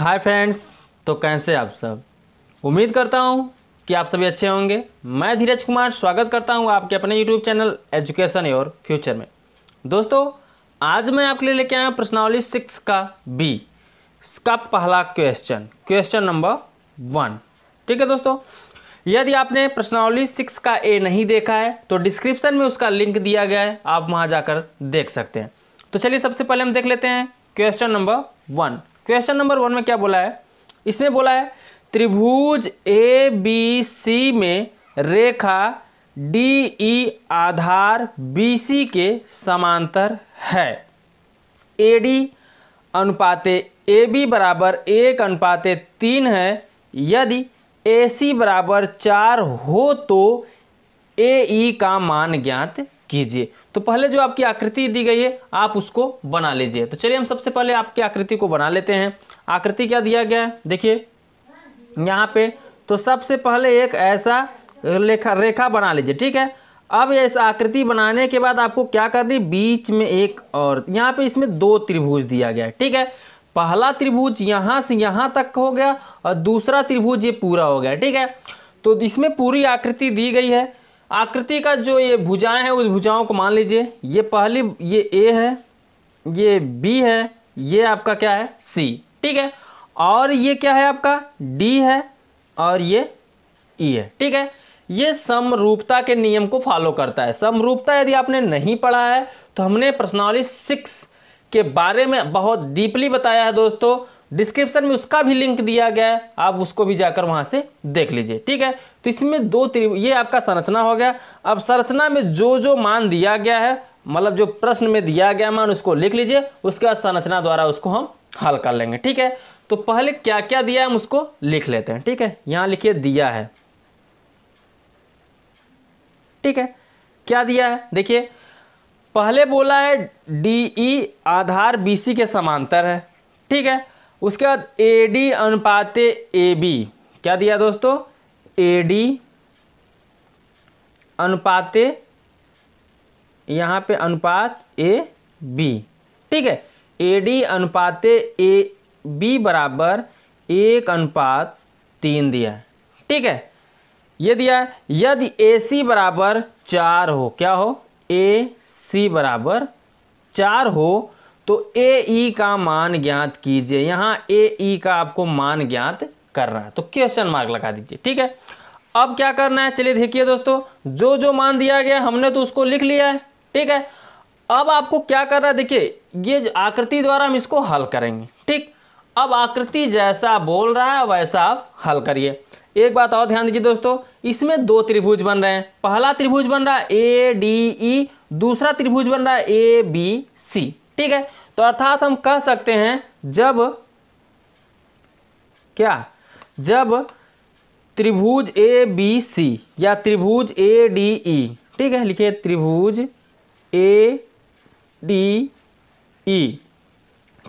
Hi friends तो कैसे आप सब? उम्मीद करता हूँ कि आप सभी अच्छे होंगे। मैं धीरज कुमार स्वागत करता हूँ आपके अपने YouTube channel education your future में। दोस्तों, आज मैं आपके लिए लेके आया प्रश्नावली सिक्स का बी इसका पहला क्वेश्चन क्वेश्चन नंबर वन ठीक है दोस्तों? यदि आपने प्रश्नावली सिक्स का ए नहीं देखा है तो डिस्क्रिप्शन में उसका लिंक दिया गया है, आप वहाँ जाकर देख सकते हैं। तो चलिए सबसे पहले हम देख लेते हैं question number one question number one में क्या बोला है? इसमें बोला है, त्रिभुज ए बी सी में रेखा डी ई आधार बी सी के समांतर है। ए डी अनुपाते ए बी बराबर एक अनुपाते तीन है। यदि ए सी बराबर चार हो तो ए ई का मान ज्ञात कीजिए। तो पहले जो आपकी आकृति दी गई है, आप उसको बना लीजिए। तो चलिए हम सबसे पहले आपकी आकृति को बना लेते हैं। आकृति क्या दिया गया है? देखिए, यहाँ पे तो सबसे पहले एक ऐसा रेखा रेखा बना लीजिए, ठीक है? अब इस आकृति बनाने के बाद आपको क्या करनी, बीच में एक और, यहाँ पे इसमें दो त्रिभुज दिया गया है, ठीक है? पहला त्रिभुज यहाँ से यहाँ तक हो गया और दूसरा त्रिभुज ये पूरा हो गया, ठीक है? तो इसमें पूरी आकृति दी गई है। आकृति का जो ये भुजाएँ हैं, उस भुजाओं को मान लीजिए, ये पहली, ये ए है, ये बी है, ये आपका क्या है? सी ठीक है? और ये क्या है आपका? डी है और ये ई है, ठीक है? ये समरूपता के नियम को फॉलो करता है। समरूपता यदि आपने नहीं पढ़ा है तो हमने प्रश्नावली सिक्स के बारे में बहुत डीपली बताया है दोस्तों। डिस्क्रिप्शन में उसका भी लिंक दिया गया है, आप उसको भी जाकर वहाँ से देख लीजिए, ठीक है? तो इसमें दो ये आपका संरचना हो गया। अब संरचना में जो जो मान दिया गया है मतलब जो प्रश्न में दिया गया मान, उसको लिख लीजिए, उसके बाद संरचना द्वारा उसको हम हल कर लेंगे, ठीक है? तो पहले क्या क्या दिया है हम उसको लिख लेते हैं, ठीक है? यहाँ लिखिए दिया है। ठीक है? क्या दिया है? देखिए, पहले बोला है डी ई आधार बी सी के समांतर है, ठीक है? उसके बाद ए डी अनुपाते ए बी क्या दिया दोस्तों? ए डी अनुपाते, यहाँ पे अनुपात ए बी ठीक है? ए डी अनुपाते ए बी बराबर एक अनुपात तीन दिया। ठीक है? ये दिया है, यदि ए सी बराबर चार हो, क्या हो? ए सी बराबर चार हो तो ए ई का मान ज्ञात कीजिए। यहाँ ए ई का आपको मान ज्ञात करना है। तो क्वेश्चन मार्क लगा दीजिए, ठीक है? अब क्या करना है? चलिए देखिए दोस्तों, जो जो मान दिया गया हमने तो उसको लिख लिया है, ठीक है? अब आपको क्या करना है? देखिए, ये आकृति द्वारा हम इसको हल करेंगे, ठीक? अब आकृति जैसा बोल रहा है, वैसा आप हल करिए। एक बात और ध्यान दीजिए दोस्तों, इसमें दो त्रिभुज बन रहे हैं। पहला त्रिभुज बन रहा है ए डी ई दूसरा त्रिभुज बन रहा है ए बी सी ठीक है? तो अर्थात हम कह सकते हैं, जब, क्या? जब त्रिभुज ए, बी, सी, या त्रिभुज ए, डी, ई, ठीक है, लिखिए त्रिभुज ए, डी, ई,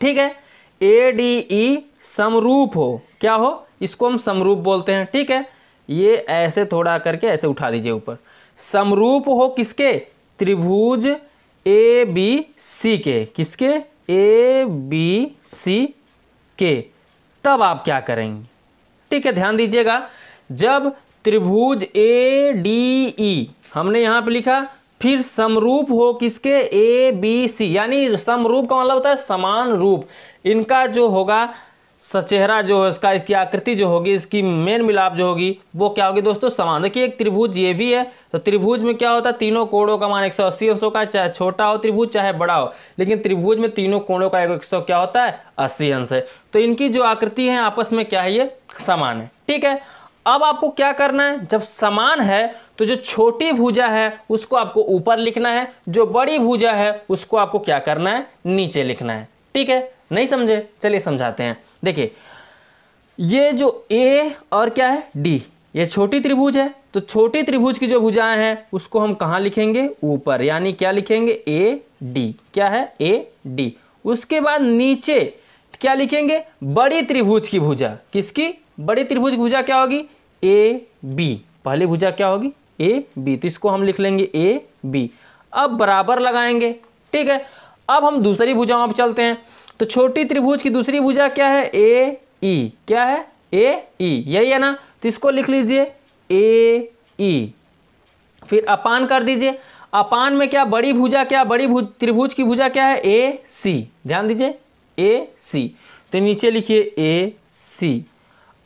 ठीक है? ए, डी, ई समरूप हो, क्या हो? इसको हम समरूप बोलते हैं, ठीक है? ये ऐसे थोड़ा करके ऐसे उठा दीजिए ऊपर। समरूप हो किसके? त्रिभुज ए, बी, सी के। किसके? ए बी सी के तब आप क्या करेंगे? ठीक है, ध्यान दीजिएगा। जब त्रिभुज ए डी ई हमने यहाँ पे लिखा, फिर समरूप हो किसके? ए बी सी यानी समरूप का मतलब होता है समान रूप। इनका जो होगा सचेहरा जो है इसका इसकी आकृति जो होगी, इसकी मेन मिलाप जो होगी, वो क्या होगी दोस्तों? समान। देखिए, एक त्रिभुज ये भी है। तो त्रिभुज में क्या होता है? तीनों कोणों का मान 180 अंशों का, चाहे छोटा हो त्रिभुज, चाहे बड़ा हो। लेकिन त्रिभुज में तीनों कोणों का एक सौ क्या होता है? अस्सी अंश है। तो इनकी जो आकृति है, आपस में क्या है ये? समान है। ठीक है? अब आपको क्या करना है? जब समान है तो जो छोटी भुजा है, उसको आपको ऊपर लिखना है। जो बड़ी भुजा है, उसको आपको क्या करना है? नीचे लिखना है। ठीक है? नहीं समझे? चलिए समझाते हैं। देखिए, ये जो ए और क्या है? डी ये छोटी त्रिभुज है। तो छोटी त्रिभुज की जो भुजाएँ हैं, उसको हम कहाँ लिखेंगे? ऊपर, यानी क्या लिखेंगे? ए डी क्या है? ए डी उसके बाद नीचे क्या लिखेंगे? बड़ी त्रिभुज की भुजा। किसकी? बड़ी त्रिभुज की भुजा क्या होगी? ए बी पहली भुजा क्या होगी? ए बी तो इसको हम लिख लेंगे ए बी अब बराबर लगाएँगे, ठीक है? अब हम दूसरी भुजाओं पर चलते हैं। तो छोटी त्रिभुज की दूसरी भुजा क्या है? ए ई क्या है? ए ई यही है ना? तो इसको लिख लीजिए। ए ई फिर अपान कर दीजिए। अपान में क्या बड़ी भुजा क्या? बड़ी भुज, त्रिभुज की भुजा क्या है? ए सी ध्यान दीजिए। ए सी तो नीचे लिखिए ए सी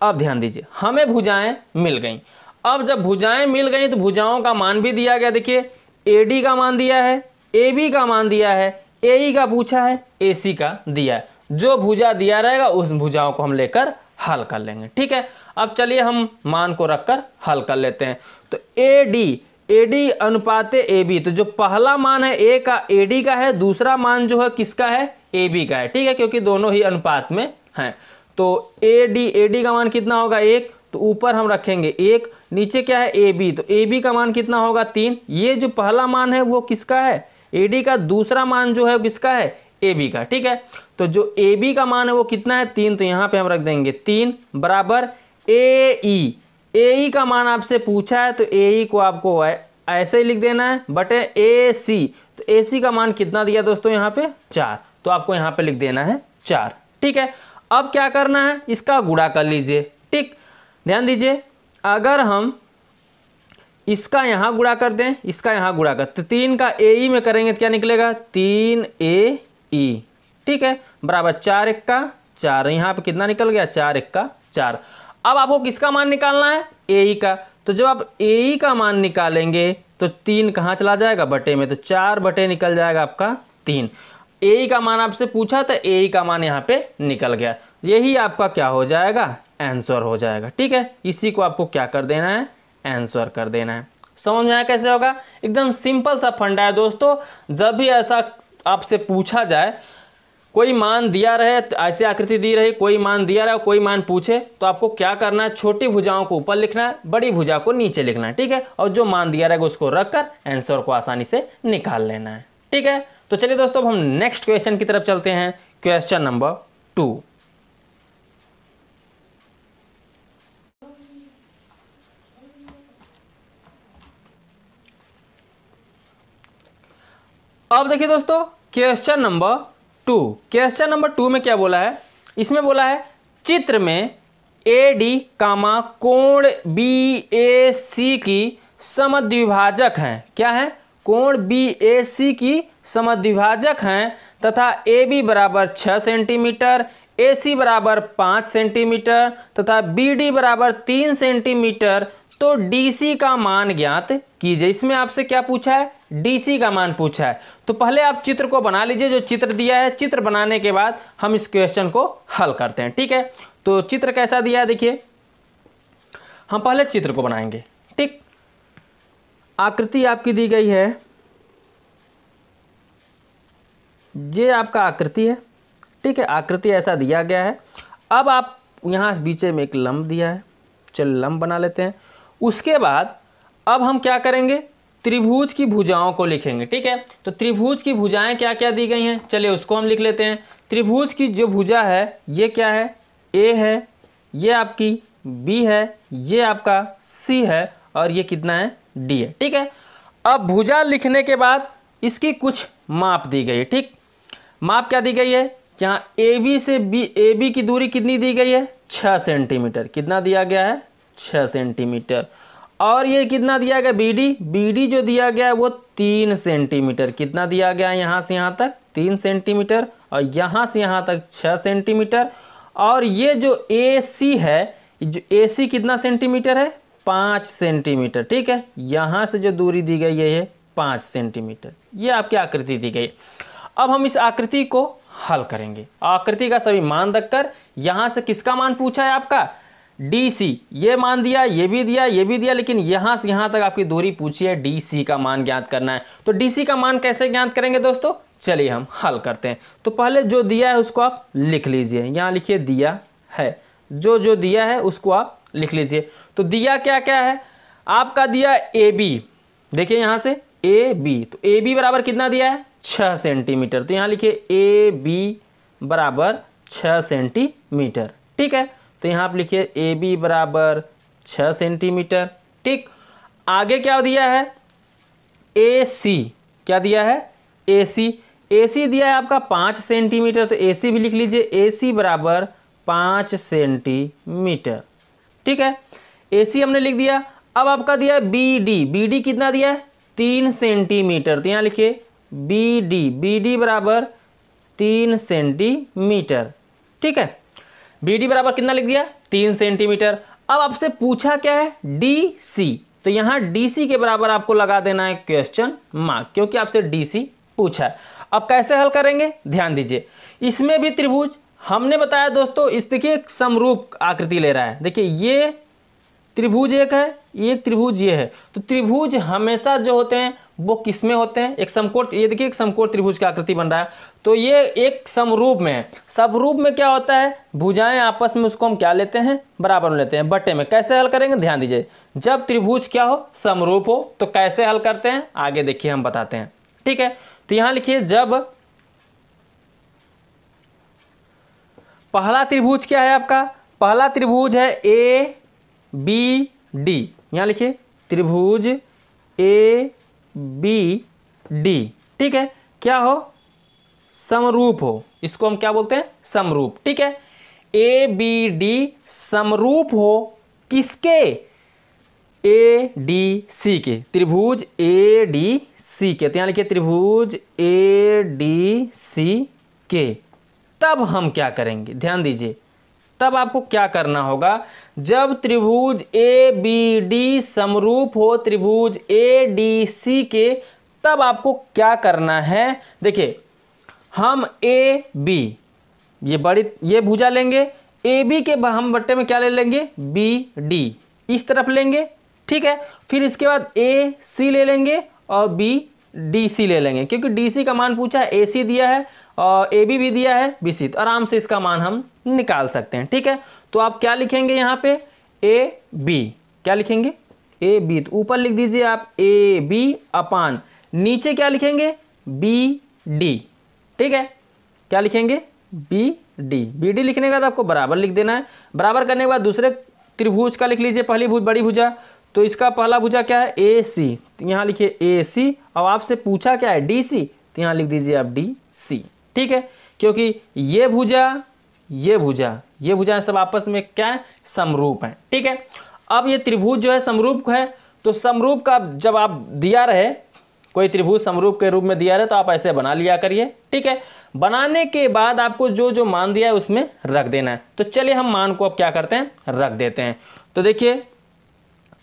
अब ध्यान दीजिए। हमें भुजाएँ मिल गई। अब जब भुजाएँ मिल गई तो भुजाओं का मान भी दिया गया। देखिए ए डी का मान दिया है। ए बी का मान दिया है। ए ई का पूछा है ए सी का दिया है। जो भुजा दिया रहेगा, उस भुजाओं को हम लेकर हल कर लेंगे। ठीक है? अब चलिए हम मान को रखकर हल कर लेते हैं। तो ए डी ए डी अनुपात ए बी तो जो पहला मान है ए का ए डी का है, दूसरा मान जो है, किसका है? ए बी का है। ठीक है? क्योंकि दोनों ही अनुपात में हैं। तो ए डी ए डी का मान कितना होगा? एक। तो ऊपर हम रखेंगे एक, नीचे क्या है? ए बी तो ए बी का मान कितना होगा? तीन। ये जो पहला मान है, वो किसका है? ए डी का दूसरा मान जो है किसका है? ए बी का, ठीक है? तो जो ए बी का मान है वो कितना है? तीन तो यहाँ पे हम रख देंगे तीन बराबर ए ई ए ई का मान आपसे पूछा है तो ए ई को आपको ऐसे ही लिख देना है, बटे ए सी तो ए सी का मान कितना दिया दोस्तों यहाँ पे? चार। तो आपको यहाँ पे लिख देना है चार, ठीक है? अब क्या करना है? इसका गुड़ा कर लीजिए, ठीक? ध्यान दीजिए, अगर हम इसका यहाँ गुड़ा कर दें, इसका यहाँ गुड़ा कर। तो तीन का ए ई में करेंगे तो क्या निकलेगा? तीन ए ई ठीक है? बराबर चार एक का चार। यहाँ पे कितना निकल गया? चार एक का चार। अब आपको किसका मान निकालना है? ए ई का। तो जब आप ए ई का मान निकालेंगे तो तीन कहाँ चला जाएगा? बटे में। तो चार बटे निकल जाएगा आपका तीन। ए का मान आपसे पूछा तो ए का मान यहाँ पे निकल गया। यही आपका क्या हो जाएगा? आंसर हो जाएगा। ठीक है? इसी को आपको क्या कर देना है? आंसर कर देना है। समझ में आया कैसे होगा? एकदम सिंपल सा फंडा है दोस्तों। जब भी ऐसा आपसे पूछा जाए, कोई मान दिया रहे तो ऐसी आकृति दी रही, कोई मान दिया रहे, कोई मान पूछे तो आपको क्या करना है? छोटी भुजाओं को ऊपर लिखना है, बड़ी भुजा को नीचे लिखना है, ठीक है? और जो मान दिया रहेगा उसको रखकर आंसर को आसानी से निकाल लेना है, ठीक है? तो चलिए दोस्तों, अब हम नेक्स्ट क्वेश्चन की तरफ़ चलते हैं। Question number two. अब देखिए दोस्तों question number two question number two में क्या बोला है? इसमें बोला है, चित्र में ए डी कामा, कोण बी ए सी की समद्विभाजक हैं। क्या है? कोण बी ए सी की समद्विभाजक हैं तथा ए बी बराबर छः सेंटीमीटर ए सी बराबर पाँच सेंटीमीटर तथा बी डी बराबर तीन सेंटीमीटर तो डी सी का मान ज्ञात कीजिए। इसमें आपसे क्या पूछा है? डीसी का मान पूछा है। तो पहले आप चित्र को बना लीजिए, जो चित्र दिया है, चित्र बनाने के बाद हम इस क्वेश्चन को हल करते हैं, ठीक है? तो चित्र कैसा दिया है, देखिए। हम पहले चित्र को बनाएँगे, ठीक? आकृति आपकी दी गई है। ये आपका आकृति है, ठीक है? आकृति ऐसा दिया गया है। अब आप यहाँ बीच में एक लंब दिया है, चल लंब बना लेते हैं। उसके बाद अब हम क्या करेंगे? त्रिभुज की भुजाओं को लिखेंगे, ठीक है? तो त्रिभुज की भुजाएँ क्या क्या दी गई हैं? चलिए उसको हम लिख लेते हैं। त्रिभुज की जो भुजा है, ये क्या है? ए है, ये आपकी बी है, ये आपका सी है और ये कितना है? डी है, ठीक है? अब भुजा लिखने के बाद इसकी कुछ माप दी गई है, ठीक? माप क्या दी गई है? यहाँ ए बी से बी ए बी की दूरी कितनी दी गई है? छः सेंटीमीटर। कितना दिया गया है? छः सेंटीमीटर। और ये कितना दिया गया बी डी बी डी जो दिया गया है वो तीन सेंटीमीटर कितना दिया गया है यहाँ से यहाँ तक? तीन सेंटीमीटर और यहाँ से यहाँ तक छः सेंटीमीटर और ये जो ए सी है, जो ए सी कितना सेंटीमीटर है? पाँच सेंटीमीटर ठीक है? यहाँ से जो दूरी दी गई है, ये पाँच सेंटीमीटर ये आपकी आकृति दी गई। अब हम इस आकृति को हल करेंगे। आकृति का सभी मान रखकर यहाँ से किसका मान पूछा है आपका? डी सी ये मान दिया, ये भी दिया, ये भी दिया, लेकिन यहाँ से यहाँ तक आपकी दूरी पूछी है डी सी का मान ज्ञात करना है। तो डी सी का मान कैसे ज्ञात करेंगे दोस्तों? चलिए हम हल करते हैं। तो पहले जो दिया है उसको आप लिख लीजिए। यहाँ लिखिए दिया है। जो जो दिया है उसको आप लिख लीजिए। तो दिया क्या क्या है? आपका दिया ए बी देखिए यहाँ से ए बी तो ए बी बराबर कितना दिया है? छः सेंटीमीटर। तो यहाँ लिखिए ए बी बराबर छः सेंटीमीटर। ठीक है? तो यहाँ आप लिखिए ए बी बराबर छ सेंटीमीटर। ठीक, आगे क्या दिया है? ए सी। क्या दिया है? ए सी। ए सी दिया है आपका पाँच सेंटीमीटर तो ए सी भी लिख लीजिए। ए सी बराबर पाँच सेंटीमीटर। ठीक है, ए सी हमने लिख दिया। अब आपका दिया है बी डी। बी डी कितना दिया है? तीन सेंटीमीटर। तो यहाँ लिखिए बी डी। बी डी बराबर तीन सेंटीमीटर। ठीक है बी डी बराबर कितना लिख दिया? तीन सेंटीमीटर। अब आपसे पूछा क्या है? डी सी तो यहाँ डी सी के बराबर आपको लगा देना है क्वेश्चन मार्क क्योंकि आपसे डी सी पूछा है। अब कैसे हल करेंगे? ध्यान दीजिए। इसमें भी त्रिभुज, हमने बताया दोस्तों, इस देखिए समरूप आकृति ले रहा है। देखिए, ये त्रिभुज एक है एक त्रिभुज ये है। तो त्रिभुज हमेशा जो होते हैं वो किसमें होते हैं? एक समकोण, ये देखिए, एक समकोण त्रिभुज की आकृति बन रहा है। तो ये एक समरूप में है। समरूप में क्या होता है? भुजाएँ आपस में उसको हम क्या लेते हैं? बराबर में लेते हैं बट्टे में। कैसे हल करेंगे? ध्यान दीजिए। जब त्रिभुज क्या हो? समरूप हो। तो कैसे हल करते हैं? आगे देखिए, हम बताते हैं। ठीक है? तो यहाँ लिखिए, जब पहला त्रिभुज क्या है आपका? पहला त्रिभुज है ए बी डी यहाँ लिखिए, त्रिभुज ए बी, डी। ठीक है? क्या हो? समरूप हो। इसको हम क्या बोलते हैं? समरूप। ठीक है? ए, बी, डी समरूप हो किसके? ए, डी, सी के। त्रिभुज ए, डी, सी के। तो यहाँ लिखिए त्रिभुज ए, डी, सी के। तब हम क्या करेंगे? ध्यान दीजिए। तब आपको क्या करना होगा? जब त्रिभुज ए बी डी समरूप हो, त्रिभुज ए डी सी के, तब आपको क्या करना है? देखिए, हम ए बी ये बड़ी, ये भुजा लेंगे। ए बी के हम बट्टे में क्या ले लेंगे? बी डी इस तरफ़ लेंगे, ठीक है? फिर इसके बाद ए सी ले लेंगे और बी डी सी ले लेंगे। क्योंकि डी सी का मान पूछा है ए सी दिया है और ए बी भी दिया है बी सी तो आराम से इसका मान हम निकाल सकते हैं, ठीक है? तो आप क्या लिखेंगे यहाँ पे? ए बी क्या लिखेंगे? ए बी तो ऊपर लिख दीजिए आप ए बी अपान। नीचे क्या लिखेंगे? बी डी ठीक है? क्या लिखेंगे? बी डी बी डी लिखने के बाद आपको बराबर लिख देना है। बराबर करने के बाद दूसरे त्रिभुज का लिख लीजिए, पहली भुज, बड़ी भुजा। तो इसका पहला भुजा क्या है? ए सी तो यहाँ लिखिए ए सी और आपसे पूछा क्या है? डी सी तो यहाँ लिख दीजिए आप डी सी ठीक है? क्योंकि ये भुजा ये भुजा ये भुजा सब आपस में क्या है? समरूप है, ठीक है? अब ये त्रिभुज जो है समरूप है तो समरूप का जब आप दिया रहे, कोई त्रिभुज समरूप के रूप में दिया रहे तो आप ऐसे बना लिया करिए, ठीक है? बनाने के बाद आपको जो जो मान दिया है उसमें रख देना है। तो चलिए हम मान को अब क्या करते हैं? रख देते हैं। तो देखिए,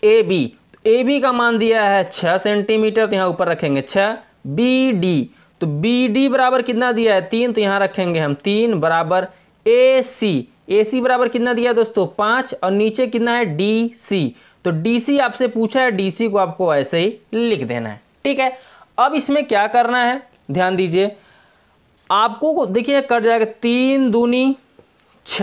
ए बी ए बी का मान दिया है छः सेंटीमीटर तो यहाँ ऊपर रखेंगे छः बी, डी। तो बी डी बराबर कितना दिया है? तीन तो यहाँ रखेंगे हम तीन बराबर ए सी ए सी बराबर कितना दिया है दोस्तों? पाँच। और नीचे कितना है? डी सी तो डी सी आपसे पूछा है डी सी को आपको ऐसे ही लिख देना है। ठीक है? अब इसमें क्या करना है? ध्यान दीजिए। आपको देखिए, कट जाएगा। तीन दूनी छ।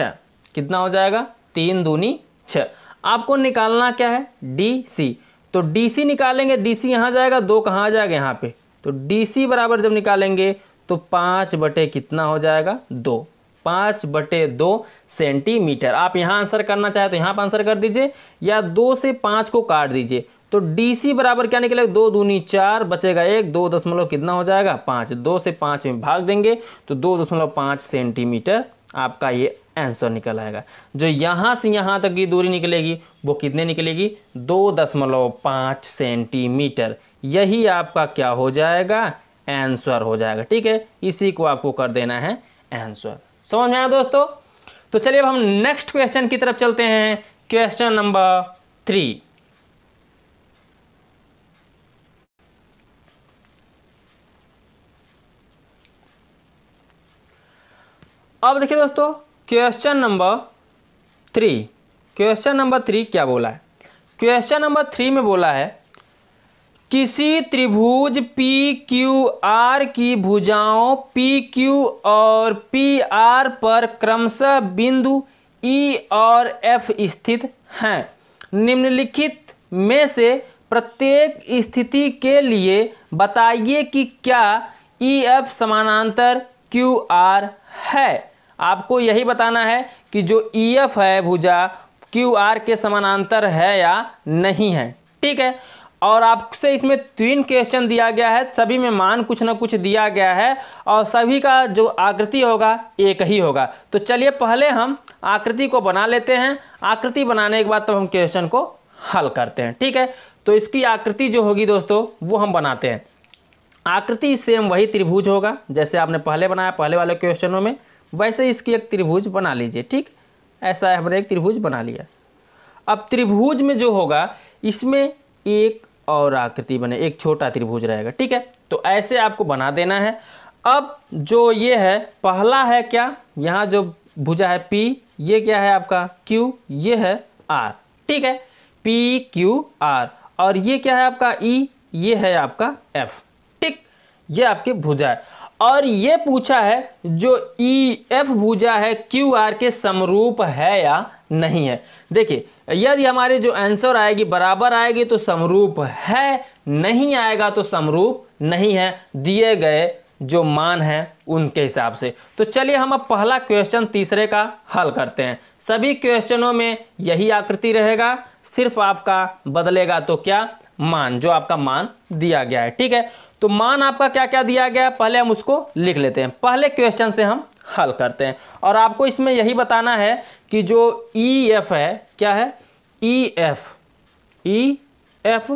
कितना हो जाएगा? तीन दूनी छ। आपको निकालना क्या है? डी सी तो डी सी निकालेंगे। डी सी यहाँ जाएगा। दो कहाँ जाएगा? यहाँ पे। तो डी सी बराबर जब निकालेंगे तो पाँच बटे कितना हो जाएगा? दो। पाँच बटे दो सेंटीमीटर। आप यहाँ आंसर करना चाहे तो यहाँ पर आंसर कर दीजिए, या दो से पाँच को काट दीजिए। तो डी सी बराबर क्या निकलेगा? दो दूनी चार बचेगा एक, दो दशमलव कितना हो जाएगा? पाँच। दो से पाँच में भाग देंगे तो दो दशमलव पाँच सेंटीमीटर आपका ये आंसर निकल आएगा। जो यहाँ से यहाँ तक की दूरी निकलेगी, वो कितने निकलेगी? दो दशमलव पाँच सेंटीमीटर। यही आपका क्या हो जाएगा? आंसर हो जाएगा। ठीक है? इसी को आपको कर देना है आंसर समझ में आया दोस्तों? तो चलिए अब हम नेक्स्ट क्वेश्चन की तरफ़ चलते हैं। क्वेश्चन नंबर थ्री अब देखिए दोस्तों question number three question number three क्या बोला है? क्वेश्चन नंबर थ्री में बोला है किसी त्रिभुज पी क्यू आर की भुजाओं पी क्यू और पी आर पर क्रमशः बिंदु ई e और एफ़ स्थित हैं। निम्नलिखित में से प्रत्येक स्थिति के लिए बताइए कि क्या ई एफ़ समानांतर क्यू आर है। आपको यही बताना है कि जो ई एफ़ है भुजा, क्यू आर के समानांतर है या नहीं है। ठीक है? और आपसे इसमें तीन क्वेश्चन दिया गया है। सभी में मान कुछ ना कुछ दिया गया है और सभी का जो आकृति होगा, एक ही होगा। तो चलिए पहले हम आकृति को बना लेते हैं। आकृति बनाने के बाद तब तो हम क्वेश्चन को हल करते हैं, ठीक है? तो इसकी आकृति जो होगी दोस्तों, वो हम बनाते हैं। आकृति सेम वही त्रिभुज होगा, जैसे आपने पहले बनाया, पहले वाले क्वेश्चनों में, वैसे इसकी एक त्रिभुज बना लीजिए, ठीक? ऐसा है, हमने एक त्रिभुज बना लिया। अब त्रिभुज में जो होगा, इसमें एक और आकृति बने, एक छोटा त्रिभुज रहेगा, ठीक है? तो ऐसे आपको बना देना है। अब जो ये है, पहला है क्या? यहाँ जो भुजा है पी ये क्या है आपका? क्यू ये है आर ठीक है? पी क्यू आर और ये क्या है आपका? ई ये है आपका एफ़ ठीक? ये आपकी भुजा है। और ये पूछा है, जो ई एफ़ भुजा है क्यू आर के समरूप है या नहीं है? देखिए यदि हमारे जो आंसर आएगी, बराबर आएगी तो समरूप है, नहीं आएगा तो समरूप नहीं है। दिए गए जो मान है, उनके हिसाब से। तो चलिए हम अब पहला क्वेश्चन तीसरे का हल करते हैं। सभी क्वेश्चनों में यही आकृति रहेगा, सिर्फ़ आपका बदलेगा तो क्या? मान, जो आपका मान दिया गया है, ठीक है? तो मान आपका क्या क्या दिया गया है? पहले हम उसको लिख लेते हैं। पहले क्वेश्चन से हम हल करते हैं। और आपको इसमें यही बताना है कि जो ई e एफ़ है, क्या है? ई एफ़ ई एफ़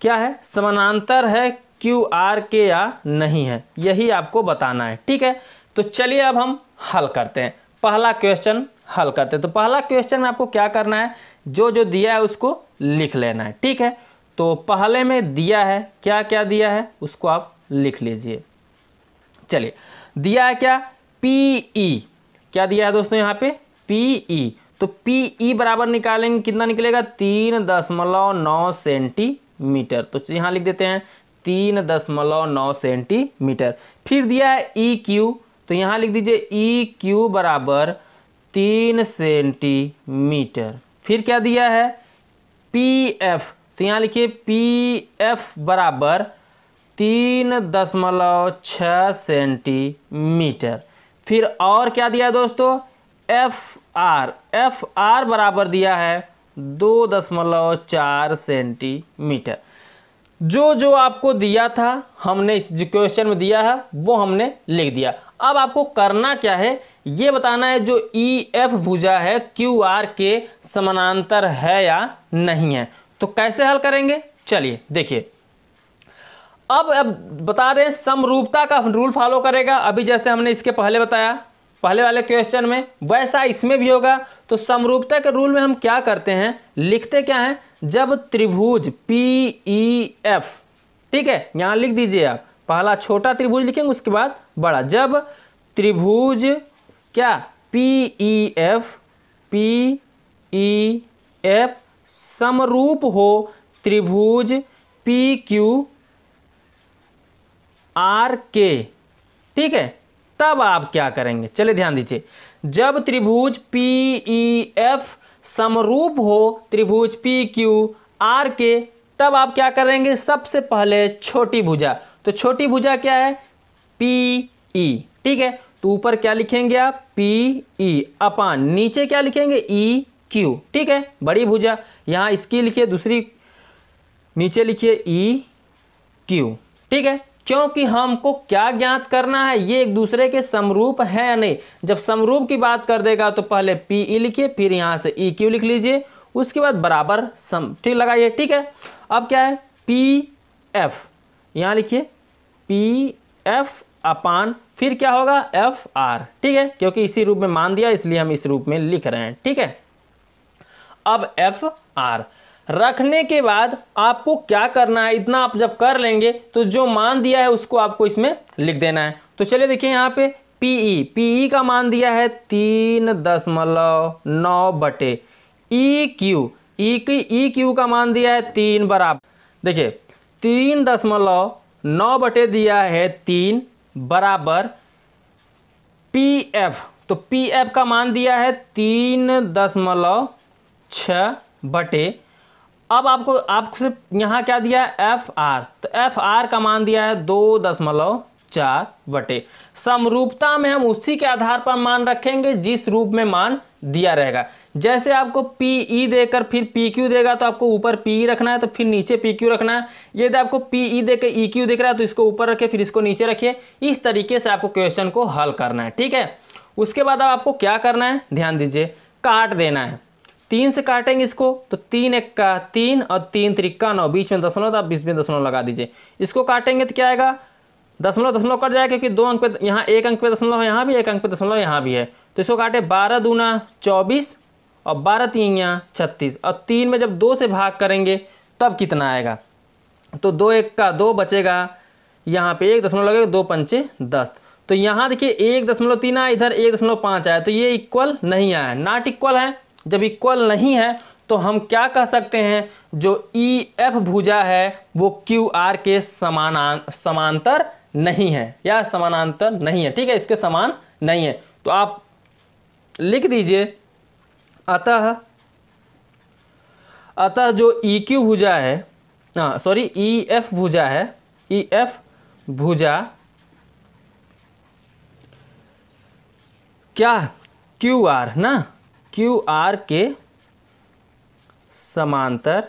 क्या है? समानांतर है क्यू आर के या नहीं है। यही आपको बताना है ठीक है? तो चलिए अब हम हल करते हैं। पहला क्वेश्चन हल करते हैं। तो पहला क्वेश्चन में आपको क्या करना है? जो जो दिया है उसको लिख लेना है ठीक है? तो पहले में दिया है क्या क्या दिया है उसको आप लिख लीजिए। चलिए दिया है क्या? पी ई क्या दिया है दोस्तों यहाँ पे? पीई e, तो पी ई बराबर निकालेंगे, कितना निकलेगा? तीन दशमलव नौ सेंटीमीटर। तो यहाँ लिख देते हैं, तीन दशमलव नौ सेंटीमीटर। फिर दिया है ई क्यू तो यहाँ लिख दीजिए ई क्यू बराबर तीन सेंटीमीटर। फिर क्या दिया है? पी एफ़ तो यहाँ लिखिए पी एफ़ बराबर तीन दशमलव छ सेंटीमीटर। फिर और क्या दिया दोस्तों? एफ़ आर एफ़ आर बराबर दिया है दो दशमलव चार सेंटीमीटर। जो जो आपको दिया था, हमने इस क्वेश्चन में दिया है, वो हमने लिख दिया। अब आपको करना क्या है? ये बताना है जो ई एफ़ भुजा है क्यू आर के समानांतर है या नहीं है। तो कैसे हल करेंगे? चलिए, देखिए। अब अब बता रहे समरूपता का रूल फॉलो करेगा। अभी जैसे हमने इसके पहले बताया पहले वाले क्वेश्चन में, वैसा इसमें भी होगा। तो समरूपता के रूल में हम क्या करते हैं? लिखते क्या हैं? जब त्रिभुज पी ई एफ़ ठीक है? यहाँ लिख दीजिए आप। पहला छोटा त्रिभुज लिखेंगे, उसके बाद बड़ा। जब त्रिभुज, क्या? P E F P E F समरूप हो, त्रिभुज पी क्यू आर के ठीक है? तब आप क्या करेंगे? चलिए ध्यान दीजिए। जब त्रिभुज पी ई एफ़ समरूप हो, त्रिभुज पी क्यू आर के, तब आप क्या करेंगे? सबसे पहले छोटी भुजा। तो छोटी भुजा क्या है? पी ई ठीक है? तो ऊपर क्या लिखेंगे आप? P E upon. नीचे क्या लिखेंगे? ई क्यू ठीक है? बड़ी भुजा। यहाँ इसकी लिखिए, दूसरी। नीचे लिखिए ई क्यू ठीक है? क्योंकि हमको क्या ज्ञात करना है, ये एक दूसरे के समरूप है या नहीं। जब समरूप की बात कर देगा तो पहले पी ई लिखिए, फिर यहाँ से ई क्यू लिख लीजिए। उसके बाद बराबर सम, ठीक, लगाइए, ठीक है? अब क्या है? पी एफ़ यहाँ लिखिए पी एफ़ अपान, फिर क्या होगा? एफ़ आर ठीक है? क्योंकि इसी रूप में मान दिया, इसलिए हम इस रूप में लिख रहे हैं, ठीक है? अब एफ़ आर रखने के बाद आपको क्या करना है? इतना आप जब कर लेंगे तो जो मान दिया है, उसको आपको इसमें लिख देना है। तो चलिए देखिए यहाँ पे पीई पीई का मान दिया है तीन दशमलव नौ बटे ई क्यू ई की ई क्यू का मान दिया है तीन बराबर। देखिए, तीन दशमलव नौ बटे दिया है तीन बराबर पी एफ़ तो पी एफ़ का मान दिया है तीन दशमलव छ बटे अब आपको, आप सिर्फ़ यहाँ क्या दिया है? एफ़ आर तो एफ़ आर का मान दिया है दो दशमलव चार बटे। समरूपता में हम उसी के आधार पर मान रखेंगे जिस रूप में मान दिया रहेगा। जैसे आपको पी ई e देकर फिर पी क्यू देगा तो आपको ऊपर पी ई e रखना है तो फिर नीचे पी क्यू रखना है। यदि आपको पी ई e देकर ई क्यू देख रहा है तो इसको ऊपर रखे फिर इसको नीचे रखिए। इस तरीके से आपको क्वेश्चन को हल करना है, ठीक है? उसके बाद अब आपको क्या करना है? ध्यान दीजिए, काट देना है। तीन से काटेंगे इसको तो तीन एक का तीन और तीन त्रिक्का नौ बीच में दशमलव था बीस में दशमलव लगा दीजिए। इसको काटेंगे तो क्या आएगा? दशमलव दशमलव कट जाएगा क्योंकि दो अंक पे, यहाँ एक अंक पे दशमलव यहाँ भी एक अंक पे दशमलव यहाँ भी है। तो इसको काटे बारह दूना चौबीस और बारह तीन यहाँ छत्तीस। और तीन में जब दो से भाग करेंगे, तब कितना आएगा? तो दो एक का दो बचेगा, यहाँ पे एक दशमलव लगेगा दो पंचे दस। तो यहाँ देखिए एक दशमलव तीन आया, इधर एक दशमलव पाँच आया तो ये इक्वल नहीं आया, नॉट इक्वल है। जब इक्वल नहीं है तो हम क्या कह सकते हैं? जो ई e, एफ़ भुजा है वो क्यू आर के समान समांतर नहीं है। या समानांतर नहीं है। ठीक है इसके समान नहीं है। तो आप लिख दीजिए अतः अतः जो ई e क्यू भुजा है सॉरी ई एफ़ भुजा है ई e एफ़ भुजा क्या क्यू आर ना? क्यू आर के समांतर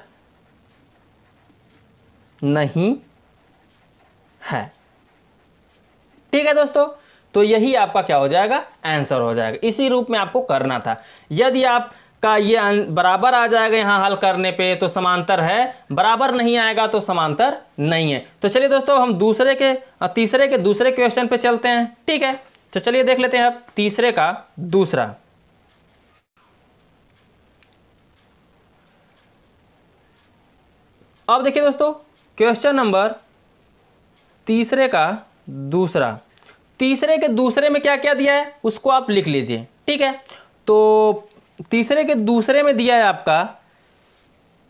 नहीं है। ठीक है दोस्तों तो यही आपका क्या हो जाएगा? आंसर हो जाएगा। इसी रूप में आपको करना था। यदि आप का ये बराबर आ जाएगा यहाँ हल करने पे तो समांतर है। बराबर नहीं आएगा तो समांतर नहीं है। तो चलिए दोस्तों, हम दूसरे के तीसरे के दूसरे क्वेश्चन पे चलते हैं। ठीक है? तो चलिए देख लेते हैं अब तीसरे का दूसरा। अब देखिए दोस्तों क्वेश्चन नंबर तीसरे का दूसरा। तीसरे के दूसरे में क्या क्या दिया है उसको आप लिख लीजिए ठीक है? तो तीसरे के दूसरे में दिया है आपका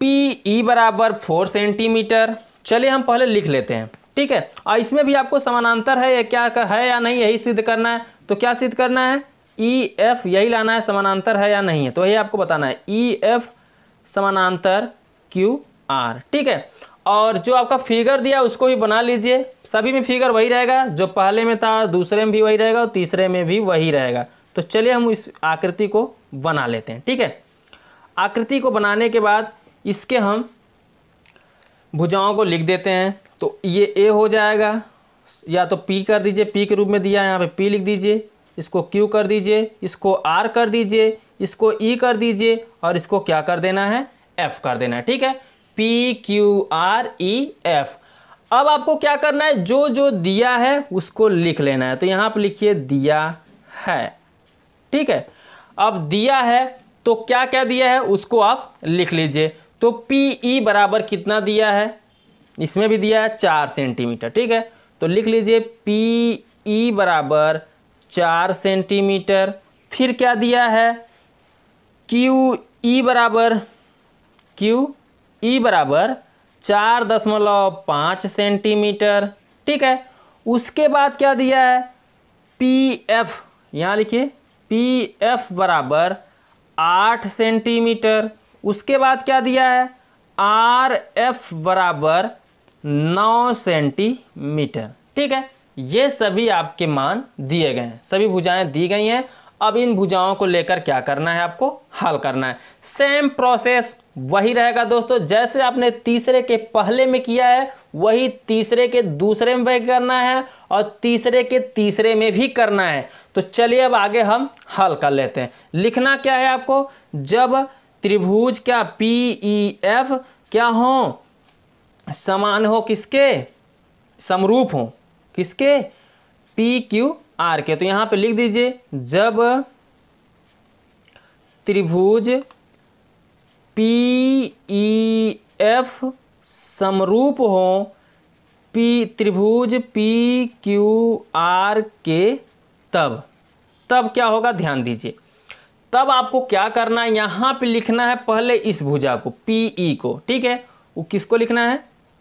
पी ई बराबर फोर सेंटीमीटर चलिए हम पहले लिख लेते हैं ठीक है? और इसमें भी आपको समानांतर है या क्या है या नहीं यही सिद्ध करना है। तो क्या सिद्ध करना है? ई e, एफ़ यही लाना है समानांतर है या नहीं है? तो यही आपको बताना है ई e, एफ़ समानांतर क्यू आर, ठीक है? और जो आपका फिगर दिया, उसको भी बना लीजिए। सभी में फिगर वही रहेगा, जो पहले में था, दूसरे में भी वही रहेगा, और तीसरे में भी वही रहेगा। तो चलिए हम इस आकृति को बना लेते हैं, ठीक है? आकृति को बनाने के बाद इसके हम भुजाओं को लिख देते हैं। तो ये ए हो जाएगा, या तो पी कर दीजिए पी के रूप में दिया है, यहाँ पे पी लिख दीजिए, इसको क्यू कर दीजिए, इसको आर कर दीजिए, इसको ई e कर दीजिए, और इसको क्या कर देना है? एफ़ कर देना है, ठीक है? P Q R E F अब आपको क्या करना है? जो जो दिया है, उसको लिख लेना है। तो यहाँ पर लिखिए, दिया है। ठीक है? अब दिया है तो क्या क्या दिया है? उसको आप लिख लीजिए। तो पी ई e बराबर कितना दिया है? इसमें भी दिया है चार सेंटीमीटर। ठीक है? तो लिख लीजिए पी ई e बराबर चार सेंटीमीटर। फिर क्या दिया है? क्यू ई e बराबर क्यू ई बराबर चार दशमलव पाँच सेंटीमीटर, ठीक है? उसके बाद क्या दिया है? पी एफ़ यहाँ लिखिए पी एफ़ बराबर आठ सेंटीमीटर। उसके बाद क्या दिया है? आर एफ़ बराबर नौ सेंटीमीटर, ठीक है? ये सभी आपके मान दिए गए हैं, सभी भुजाएँ दी गई हैं। अब इन भुजाओं को लेकर क्या करना है आपको? हल करना है। सेम प्रोसेस वही रहेगा दोस्तों, जैसे आपने तीसरे के पहले में किया है, वही तीसरे के दूसरे में भी करना है और तीसरे के तीसरे में भी करना है। तो चलिए अब आगे हम हल कर लेते हैं। लिखना क्या है आपको? जब त्रिभुज क्या पी ई एफ़ क्या हो? समान हो किसके? समरूप हो। किसके? पी क्यू आर के। तो यहाँ पे लिख दीजिए, जब त्रिभुज पी ई एफ़ समरूप हो, पी त्रिभुज, पी क्यू आर के, तब। तब क्या होगा? ध्यान दीजिए। तब आपको क्या करना है? यहाँ पे लिखना है पहले इस भुजा को, पी ई को, ठीक है? वो किसको लिखना है?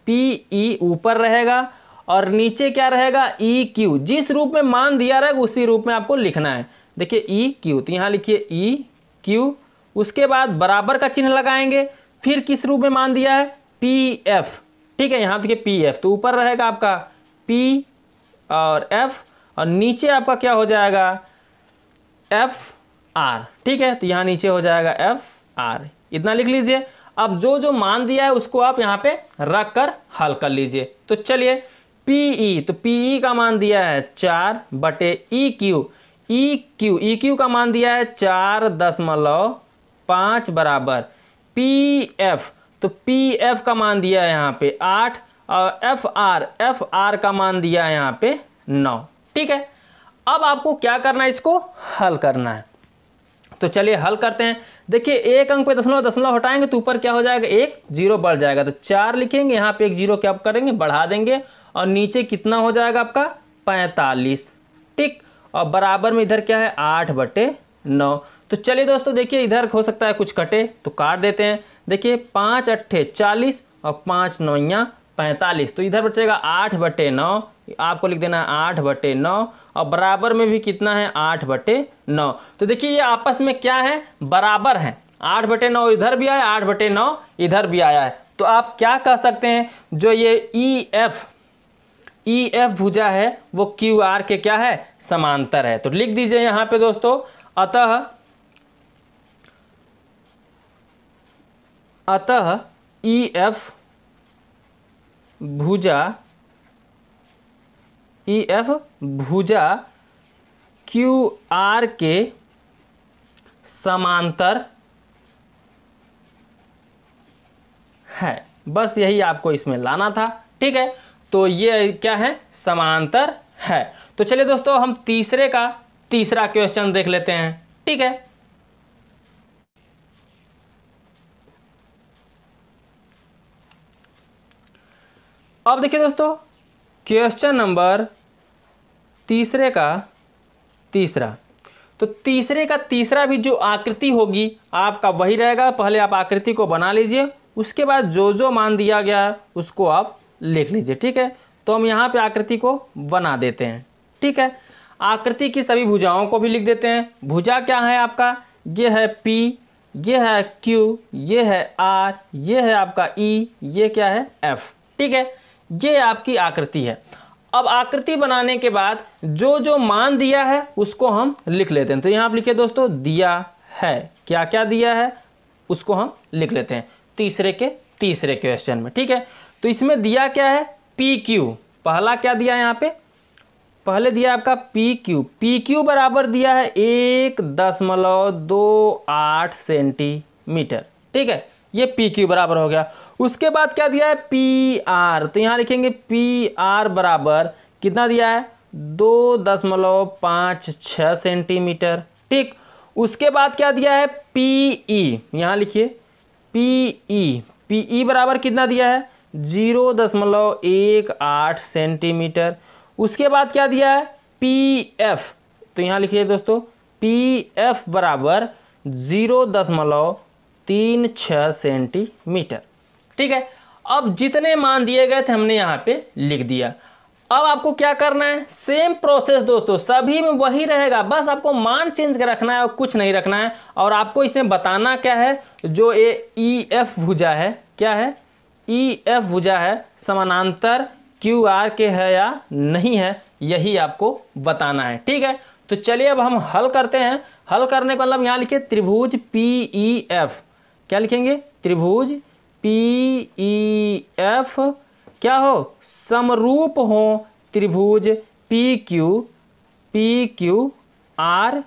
पी ई ऊपर रहेगा और नीचे क्या रहेगा? E Q. जिस रूप में मान दिया रहेगा, उसी रूप में आपको लिखना है। देखिए, ई क्यू तो यहाँ लिखिए, ई क्यू उसके बाद बराबर का चिन्ह लगाएँगे, फिर किस रूप में मान दिया है? पी एफ़ ठीक है, यहाँ देखिए पी एफ़ तो ऊपर रहेगा आपका पी और एफ़ और नीचे आपका क्या हो जाएगा? एफ़ आर ठीक है तो यहाँ नीचे हो जाएगा एफ़ आर इतना लिख लीजिए। अब जो जो मान दिया है, उसको आप यहाँ पे रख कर हल कर लीजिए। तो चलिए पीई तो पीई का मान दिया है चार बटे E Q E Q E Q का मान दिया है चार दशमलव पाँच बराबर पी एफ़ तो पी एफ़ का मान दिया है यहाँ पे आठ, और एफ़ आर एफ़ आर का मान दिया है यहाँ पे नौ। ठीक है? अब आपको क्या करना है इसको? हल करना है। तो चलिए हल करते हैं। देखिए, एक अंक पे दशमलव दशमलव हटाएँगे तो ऊपर क्या हो जाएगा? एक ज़ीरो बढ़ जाएगा। तो चार लिखेंगे, यहाँ पे एक ज़ीरो क्या करेंगे? बढ़ा देंगे, और नीचे कितना हो जाएगा आपका? पैंतालीस। ठीक? और बराबर में इधर क्या है? आठ बटे नौ। तो चलिए दोस्तों, देखिए इधर हो सकता है कुछ कटे तो काट देते हैं। देखिए, पाँच अट्ठे चालीस और पाँच नौया पैंतालीस तो इधर बचेगा आठ बटे नौ, आपको लिख देना है आठ बटे नौ, और बराबर में भी कितना है? आठ बटे नौ। तो देखिए, ये आपस में क्या है? बराबर है। आठ बटे नौ इधर भी आया, आठ बटे नौ इधर भी आया है। तो आप क्या कह सकते हैं? जो ये ई एफ़ ई एफ़ भुजा है, वो क्यू आर के क्या है? समांतर है। तो लिख दीजिए यहाँ पे दोस्तों, अतः अतः ई एफ़ भुजा ई एफ़ भुजा क्यू आर के समांतर है। बस यही आपको इसमें लाना था, ठीक है? तो ये क्या है? समांतर है। तो चलिए दोस्तों, हम तीसरे का तीसरा क्वेश्चन देख लेते हैं, ठीक है? अब देखिए दोस्तों क्वेश्चन नंबर तीसरे का तीसरा। तो तीसरे का तीसरा भी जो आकृति होगी आपका वही रहेगा। पहले आप आकृति को बना लीजिए उसके बाद जो जो मान दिया गया है उसको आप लिख लीजिए ठीक है? तो हम यहाँ पे आकृति को बना देते हैं ठीक है? आकृति की सभी भुजाओं को भी लिख देते हैं। भुजा क्या है आपका? ये है पी ये है क्यू ये है आर ये है आपका ई e, ये क्या है एफ़ ठीक है? ये आपकी आकृति है। अब आकृति बनाने के बाद जो जो मान दिया है, उसको हम लिख लेते हैं। तो यहाँ आप लिखे दोस्तों, दिया है। क्या क्या दिया है, उसको हम लिख लेते हैं। तीसरे के, तीसरे क्वेश्चन में, ठीक है? तो इसमें दिया क्या है पी क्यू पहला क्या दिया है यहाँ पे? पहले दिया आपका पी क्यू पी क्यू बराबर दिया है एक दशमलव दो आठ सेंटीमीटर, ठीक है? ये पी क्यू बराबर हो गया। उसके बाद क्या दिया है? पी आर तो यहाँ लिखेंगे पी आर बराबर कितना दिया है? दो दशमलव पाँच छ सेंटीमीटर। ठीक। उसके बाद क्या दिया है? पी ई यहाँ लिखिए। पी ई पी ई बराबर कितना दिया है? ज़ीरो दशमलव एक आठ सेंटीमीटर। उसके बाद क्या दिया है? पी एफ़ तो यहाँ लिखिए दोस्तों। पी एफ़ बराबर ज़ीरो दशमलव तीन छ सेंटीमीटर। ठीक है? अब जितने मान दिए गए थे, हमने यहाँ पे लिख दिया। अब आपको क्या करना है? सेम प्रोसेस दोस्तों, सभी में वही रहेगा। बस आपको मान चेंज कर रखना है और कुछ नहीं रखना है। और आपको इसमें बताना क्या है? जो ये ई एफ़ भुजा है, क्या है? ई एफ़ भुजा है, समानांतर क्यू आर के है या नहीं है, यही आपको बताना है। ठीक है? तो चलिए अब हम हल करते हैं। हल करने का मतलब यहाँ लिखिए त्रिभुज पी ई एफ़ क्या लिखेंगे? त्रिभुज पी ई एफ़ क्या हो? समरूप हो त्रिभुज P Q P Q R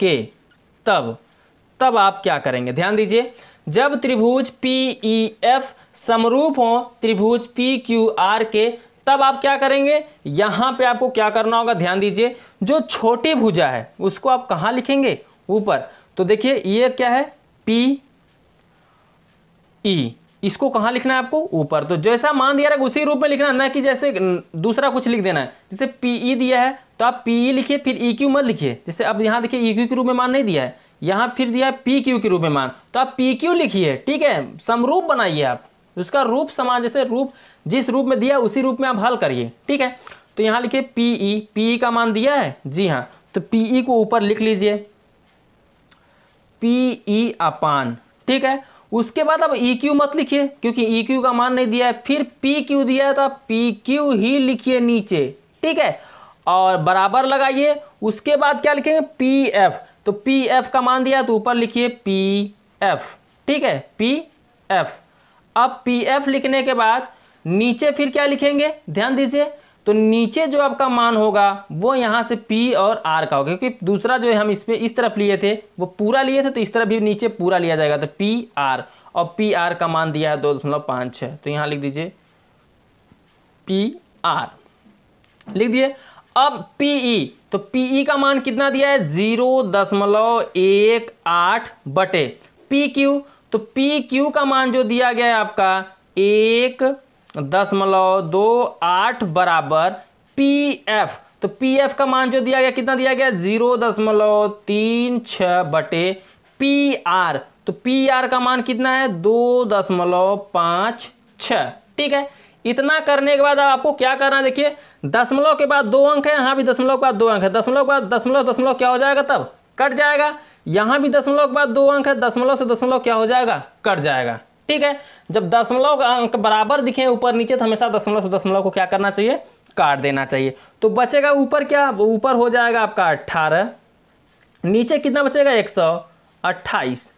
के तब तब आप क्या करेंगे? ध्यान दीजिए, जब त्रिभुज पी ई एफ़ समरूप हो, त्रिभुज पी क्यू आर के तब आप क्या करेंगे? यहाँ पे आपको क्या करना होगा? ध्यान दीजिए, जो छोटी भुजा है, उसको आप कहाँ लिखेंगे? ऊपर। तो देखिए, ये क्या है? P, E. इसको कहाँ लिखना है आपको? ऊपर। तो जैसा मान दिया रहेगा उसी रूप में लिखना, ना कि जैसे दूसरा कुछ लिख देना है। जैसे पी पीई दिया है तो आप पी पीई लिखिए, फिर ई क्यू मत लिखिए। जैसे अब यहाँ देखिए ई क्यू के रूप में मान नहीं दिया है। यहाँ फिर दिया है पी क्यू के रूप में मान। तो आप पी क्यू लिखिए, ठीक है? समरूप बनाइए आप। उसका रूप समान, जैसे रूप, जिस रूप में दिया, उसी रूप में आप हल करिए, ठीक है? तो यहाँ लिखिए पीई पीई का मान दिया है? जी हाँ। तो पीई को ऊपर लिख लीजिए। P E upon. ठीक है? उसके बाद अब ई e क्यू मत लिखिए, क्योंकि ई e क्यू का मान नहीं दिया है। फिर पी क्यू दिया है तो आप पी क्यू ही लिखिए नीचे। ठीक है? और बराबर लगाइए, उसके बाद क्या लिखेंगे? पी एफ़ तो पी एफ़ का मान दिया तो ऊपर लिखिए पी एफ़ ठीक है? पी एफ़ अब पी एफ़ लिखने के बाद नीचे फिर क्या लिखेंगे? ध्यान दीजिए तो नीचे जो आपका मान होगा, वो यहाँ से पी और आर का होगा, क्योंकि दूसरा जो है हम इसमें इस तरफ़ लिए थे, वो पूरा लिए थे तो इस तरफ़ भी नीचे पूरा लिया जाएगा तो पी आर और पी आर का मान दिया है दो दशमलव पाँच छः तो यहाँ लिख दीजिए पी आर लिख दिए, अब पीई तो पीई का मान कितना दिया है? ज़ीरो दशमलव एक आठ बटे पी क्यू तो पी क्यू का मान जो दिया गया है आपका, एक दशमलव दो आठ बराबर पी एफ़ तो पी एफ़ का मान जो दिया गया, कितना दिया गया? ज़ीरो दशमलव तीन छ बटे पी आर तो पी आर का मान कितना है? दो दशमलव पाँच छ ठीक है? इतना करने के बाद अब आपको क्या करना है? देखिए दशमलव के बाद दो अंक है, यहाँ भी दशमलव के बाद दो अंक है। दशमलव के बाद दशमलव दशमलव क्या हो जाएगा तब? कट जाएगा। यहाँ भी दशमलव के बाद दो अंक है दशमलव से दशमलव क्या हो जाएगा? कट जाएगा। ठीक है? जब दशमलव अंक बराबर दिखे ऊपर नीचे तो हमेशा दशमलव से दशमलव को क्या करना चाहिए? काट देना चाहिए। तो बचेगा ऊपर क्या? ऊपर हो जाएगा आपका अट्ठारह नीचे कितना बचेगा? एक सौ अट्ठाईस।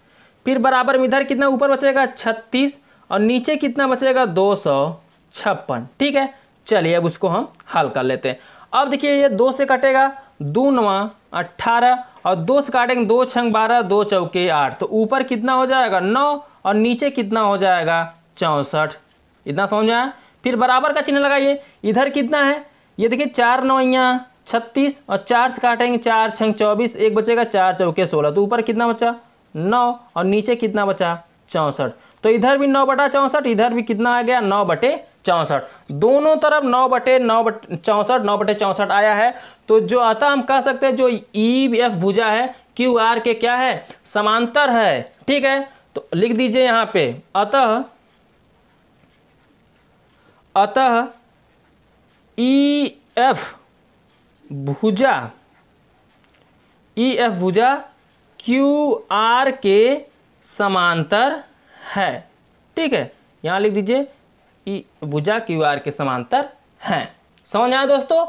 फिर बराबर में इधर कितना ऊपर बचेगा? छत्तीस। और नीचे कितना बचेगा? दो सौ छप्पन। ठीक है? चलिए अब उसको हम हल कर लेते हैं। अब देखिए, ये दो से कटेगा। दो नवा अट्ठारह। और दो से काटेंगे, दो छंग बारह, दो चौके आठ। तो ऊपर कितना हो जाएगा? नौ। और नीचे कितना हो जाएगा? चौंसठ। इतना समझ आया? फिर बराबर का चिन्ह लगाइए। इधर कितना है? ये देखिए, चार नौ छत्तीस और चार से काटेंगे, चार छंग चौबीस, एक बचेगा चार चौके सोलह। तो ऊपर कितना बचा? नौ और नीचे कितना बचा? चौंसठ। तो इधर भी नौ बटा चौंसठ, इधर भी कितना आ गया? नौ बटे चौंसठ। दोनों तरफ़ नौ बटे नौ बटे चौंसठ, नौ बटे चौंसठ आया है। तो जो अतः हम कह सकते हैं, जो ई एफ़ भुजा है, क्यू आर के क्या है? समांतर है। ठीक है? तो लिख दीजिए यहाँ पे, अतः अतः ई एफ़ भुजा ई एफ़ भुजा क्यू आर के समांतर है। ठीक है? यहाँ लिख दीजिए ई भुजा क्यू आर के समांतर हैं। समझ आए दोस्तों?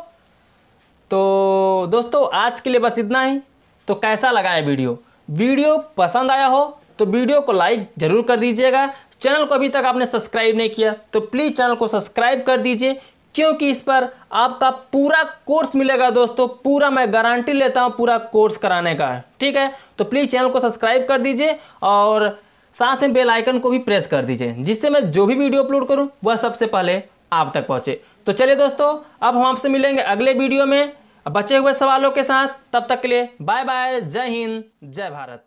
तो दोस्तों, आज के लिए बस इतना ही। तो कैसा लगा है वीडियो? वीडियो पसंद आया हो तो वीडियो को लाइक ज़रूर कर दीजिएगा। चैनल को अभी तक आपने सब्सक्राइब नहीं किया तो प्लीज़ चैनल को सब्सक्राइब कर दीजिए, क्योंकि इस पर आपका पूरा कोर्स मिलेगा दोस्तों। पूरा मैं गारंटी लेता हूँ पूरा कोर्स कराने का, ठीक है? तो प्लीज़ चैनल को सब्सक्राइब कर दीजिए और साथ में बेल आइकन को भी प्रेस कर दीजिए, जिससे मैं जो भी वीडियो अपलोड करूँ, वह सबसे पहले आप तक पहुँचे। तो चलिए दोस्तों, अब हम आपसे मिलेंगे अगले वीडियो में। बचे हुए सवालों के साथ, तब तक के लिए बाय बाय, जय हिंद, जय भारत।